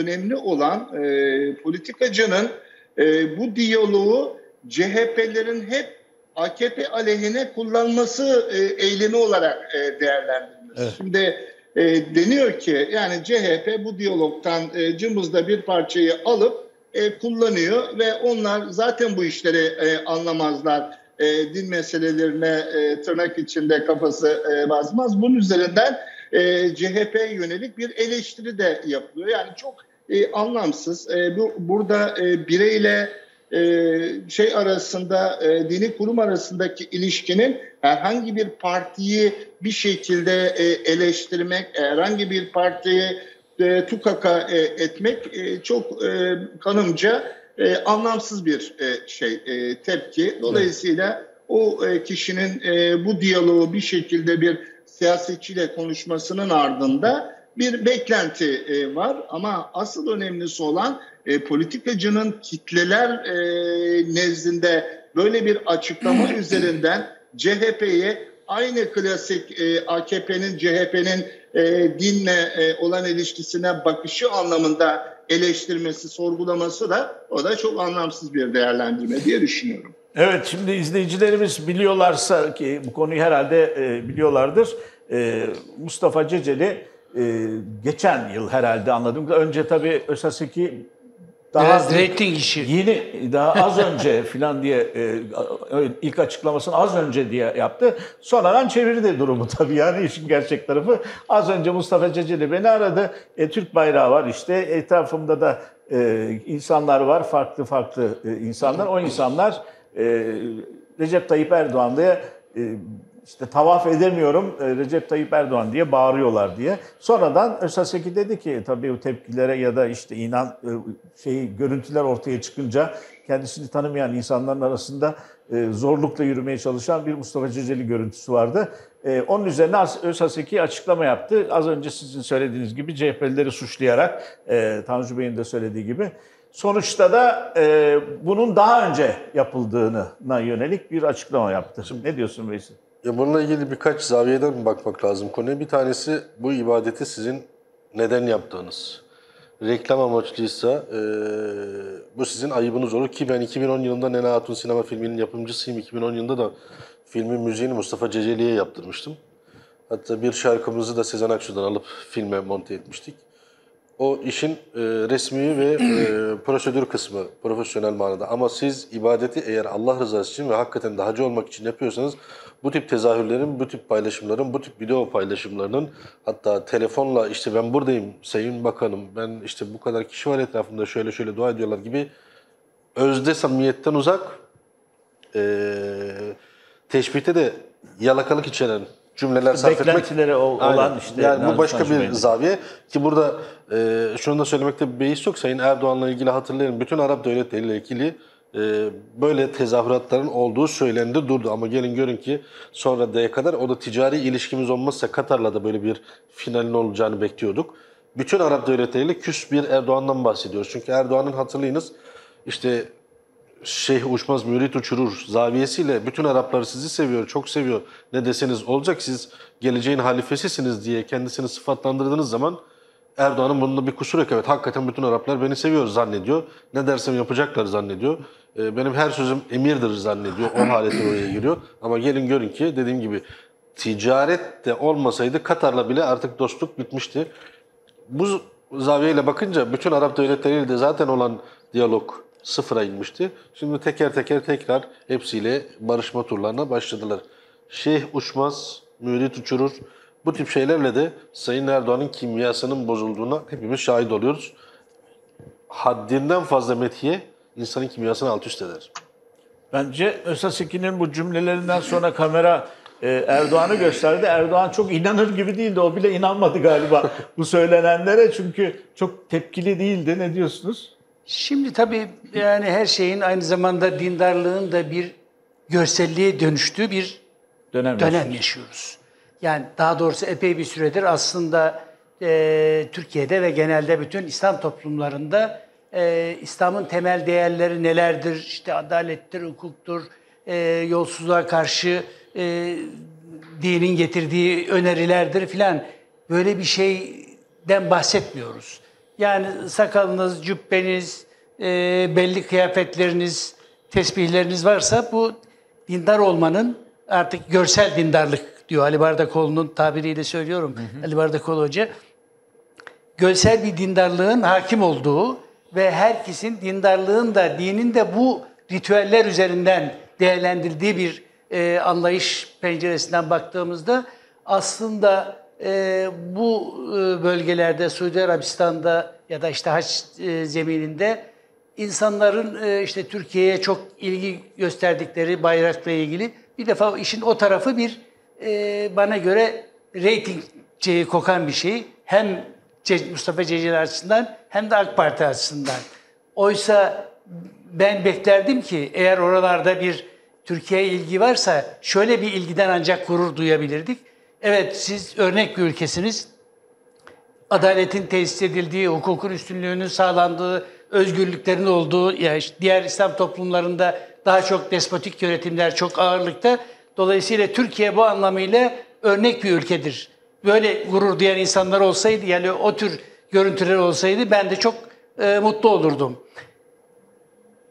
önemli olan e, politikacının e, bu diyaloğu CHP'lerin hep AKP aleyhine kullanması e, eylemi olarak e, değerlendirilmesi. Evet. Şimdi e, deniyor ki yani CHP bu diyalogtan e, cımbızda bir parçayı alıp e, kullanıyor ve onlar zaten bu işleri e, anlamazlar. E, din meselelerine e, tırnak içinde kafası e, basmaz. Bunun üzerinden e, CHP yönelik bir eleştiri de yapılıyor. Yani çok e, anlamsız. E, bu Burada e, bireyle e, şey arasında e, dini kurum arasındaki ilişkinin herhangi bir partiyi bir şekilde e, eleştirmek, herhangi bir partiyi e, tukaka e, etmek e, çok e, kanımca e, anlamsız bir e, şey e, tepki. Dolayısıyla o e, kişinin e, bu diyaloğu bir şekilde bir siyasetçiyle konuşmasının ardında bir beklenti e, var ama asıl önemlisi olan e, politikacının kitleler e, nezdinde böyle bir açıklama üzerinden CHP'ye aynı klasik e, AKP'nin CHP'nin e, dinle e, olan ilişkisine bakışı anlamında eleştirmesi, sorgulaması da o da çok anlamsız bir değerlendirme diye düşünüyorum. Evet şimdi izleyicilerimiz biliyorlarsa ki bu konuyu herhalde e, biliyorlardır. E, Mustafa Ceceli e, geçen yıl herhalde anladım. Önce tabii ÖSAS'daki daha Biraz rating işi. Yeni daha az önce filan diye e, ilk açıklamasını az önce diye yaptı. Sonradan çevirdi durumu tabii yani işin gerçek tarafı. Az önce Mustafa Ceceli beni aradı. E, Türk bayrağı var işte etrafımda da e, insanlar var farklı farklı e, insanlar. O insanlar e, Recep Tayyip Erdoğan diye e, işte tavaf edemiyorum e, Recep Tayyip Erdoğan diye bağırıyorlar diye. Sonradan Ösaseki dedi ki tabii bu tepkilere ya da işte inan e, şey görüntüler ortaya çıkınca kendisini tanımayan insanların arasında e, zorlukla yürümeye çalışan bir Mustafa Ceceli görüntüsü vardı. Onun üzerine Ösaseki açıklama yaptı. Az önce sizin söylediğiniz gibi CHP'lileri suçlayarak Tanju Bey'in de söylediği gibi Sonuçta da e, bunun daha önce yapıldığına yönelik bir açıklama yaptı. Şimdi ne diyorsun Veysel? Ya bununla ilgili birkaç zaviyeden bakmak lazım konuya. Bir tanesi bu ibadeti sizin neden yaptığınız. Reklam amaçlıysa e, bu sizin ayıbınız olur ki ben 2010 yılında Nena Hatun sinema filminin yapımcısıyım. 2010 yılında da filmin müziğini Mustafa Ceceli'ye yaptırmıştım. Hatta bir şarkımızı da Sezen Aksu'dan alıp filme monte etmiştik. O işin e, resmi ve e, prosedür kısmı profesyonel manada. Ama siz ibadeti eğer Allah rızası için ve hakikaten dahacı olmak için yapıyorsanız bu tip tezahürlerin, bu tip paylaşımların, bu tip video paylaşımlarının hatta telefonla işte ben buradayım Sayın Bakanım, ben işte bu kadar kişi var etrafımda şöyle şöyle dua ediyorlar gibi özde samimiyetten uzak e, teşbihte de yalakalık içeren cümleler sarf etmek. olan işte. Yani bu başka bir benim. zaviye ki burada e, şunu da söylemekte bir beis yok. Sayın Erdoğan'la ilgili hatırlayın. Bütün Arap devletleriyle ilgili e, böyle tezahüratların olduğu söylendi durdu. Ama gelin görün ki sonra D'ye kadar o da ticari ilişkimiz olmazsa Katar'la da böyle bir finalin olacağını bekliyorduk. Bütün Arap devletleriyle küs bir Erdoğan'dan bahsediyoruz. Çünkü Erdoğan'ın hatırlayınız işte Şeyh uçmaz mürit uçurur zaviyesiyle bütün Araplar sizi seviyor, çok seviyor. Ne deseniz olacak siz geleceğin halifesisiniz diye kendisini sıfatlandırdığınız zaman Erdoğan'ın bunda bir kusur yok. Evet hakikaten bütün Araplar beni seviyor zannediyor. Ne dersem yapacaklar zannediyor. Ee, benim her sözüm emirdir zannediyor. O haleti oraya giriyor. Ama gelin görün ki dediğim gibi ticaret de olmasaydı Katar'la bile artık dostluk bitmişti. Bu zaviyeyle bakınca bütün Arap devletleriyle de zaten olan diyalog sıfıra inmişti. Şimdi teker teker tekrar hepsiyle barışma turlarına başladılar. Şeyh uçmaz, mürit uçurur. Bu tip şeylerle de Sayın Erdoğan'ın kimyasının bozulduğuna hepimiz şahit oluyoruz. Haddinden fazla metiye insanın kimyasını alt üst eder. Bence Ösaseki'nin bu cümlelerinden sonra kamera e, Erdoğan'ı gösterdi. Erdoğan çok inanır gibi değildi. O bile inanmadı galiba bu söylenenlere. Çünkü çok tepkili değildi. Ne diyorsunuz? Şimdi tabii yani her şeyin aynı zamanda dindarlığın da bir görselliğe dönüştüğü bir dönem, dönem yaşıyoruz. Yani daha doğrusu epey bir süredir aslında e, Türkiye'de ve genelde bütün İslam toplumlarında e, İslam'ın temel değerleri nelerdir? İşte adalettir, hukuktur, e, yolsuzluğa karşı e, dinin getirdiği önerilerdir filan. Böyle bir şeyden bahsetmiyoruz. Yani sakalınız, cübbeniz, e, belli kıyafetleriniz, tesbihleriniz varsa bu dindar olmanın artık görsel dindarlık diyor Ali Bardakoğlu'nun tabiriyle söylüyorum. Ali Bardakoğlu Hoca. Görsel bir dindarlığın hakim olduğu ve herkesin dindarlığın da dinin de bu ritüeller üzerinden değerlendirildiği bir e, anlayış penceresinden baktığımızda aslında e, bu bölgelerde Suudi Arabistan'da ya da işte haç e, zemininde insanların e, işte Türkiye'ye çok ilgi gösterdikleri bayrakla ilgili bir defa işin o tarafı bir e, bana göre reyting kokan bir şey. Hem Mustafa Ceceli açısından hem de AK Parti açısından. Oysa ben beklerdim ki eğer oralarda bir Türkiye'ye ilgi varsa şöyle bir ilgiden ancak gurur duyabilirdik. Evet siz örnek bir ülkesiniz. Adaletin tesis edildiği, hukukun üstünlüğünün sağlandığı, özgürlüklerin olduğu, ya işte diğer İslam toplumlarında daha çok despotik yönetimler çok ağırlıkta. Dolayısıyla Türkiye bu anlamıyla örnek bir ülkedir. Böyle gurur duyan insanlar olsaydı, yani o tür görüntüler olsaydı ben de çok e, mutlu olurdum.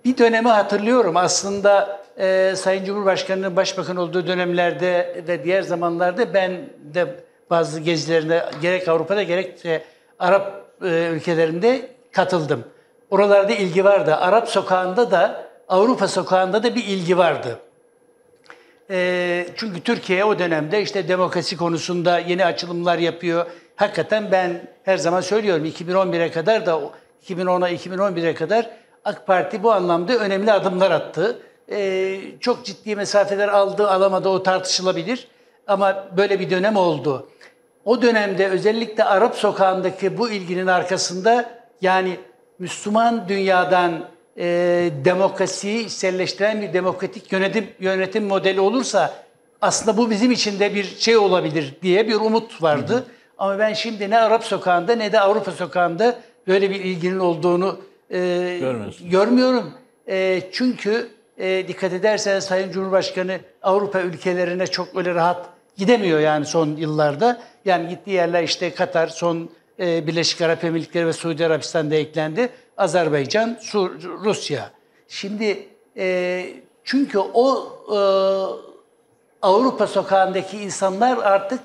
Bir dönemi hatırlıyorum. Aslında e, Sayın Cumhurbaşkanı'nın başbakan olduğu dönemlerde ve diğer zamanlarda ben de bazı gezilerine gerek Avrupa'da gerek de Arap e, ülkelerinde katıldım. Oralarda ilgi vardı. Arap sokağında da Avrupa sokağında da bir ilgi vardı. E, çünkü Türkiye o dönemde işte demokrasi konusunda yeni açılımlar yapıyor. Hakikaten ben her zaman söylüyorum 2011'e kadar da 2010'a 2011'e kadar AK Parti bu anlamda önemli adımlar attı. E, çok ciddi mesafeler aldı, alamadı o tartışılabilir. Ama böyle bir dönem oldu. O dönemde özellikle Arap sokağındaki bu ilginin arkasında yani Müslüman dünyadan e, demokrasiyi içselleştiren bir demokratik yönetim yönetim modeli olursa aslında bu bizim için de bir şey olabilir diye bir umut vardı. Hı hı. Ama ben şimdi ne Arap sokağında ne de Avrupa sokağında böyle bir ilginin olduğunu görmüyorum. E, çünkü e, dikkat ederseniz Sayın Cumhurbaşkanı Avrupa ülkelerine çok öyle rahat gidemiyor yani son yıllarda. Yani gittiği yerler işte Katar, son e, Birleşik Arap Emirlikleri ve Suudi Arabistan'da eklendi. Azerbaycan, Su, Rusya. Şimdi e, çünkü o e, Avrupa sokağındaki insanlar artık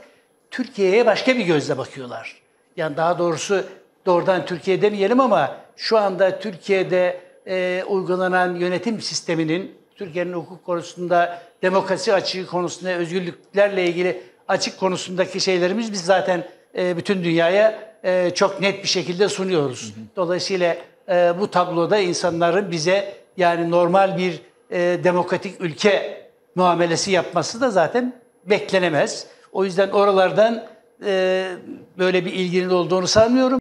Türkiye'ye başka bir gözle bakıyorlar. Yani daha doğrusu doğrudan Türkiye demeyelim ama şu anda Türkiye'de e, uygulanan yönetim sisteminin Türkiye'nin hukuk konusunda, demokrasi açığı konusunda, özgürlüklerle ilgili açık konusundaki şeylerimiz biz zaten e, bütün dünyaya e, çok net bir şekilde sunuyoruz. Hı hı. Dolayısıyla e, bu tabloda insanların bize yani normal bir e, demokratik ülke muamelesi yapması da zaten beklenemez. O yüzden oralardan e, böyle bir ilginin olduğunu sanmıyorum.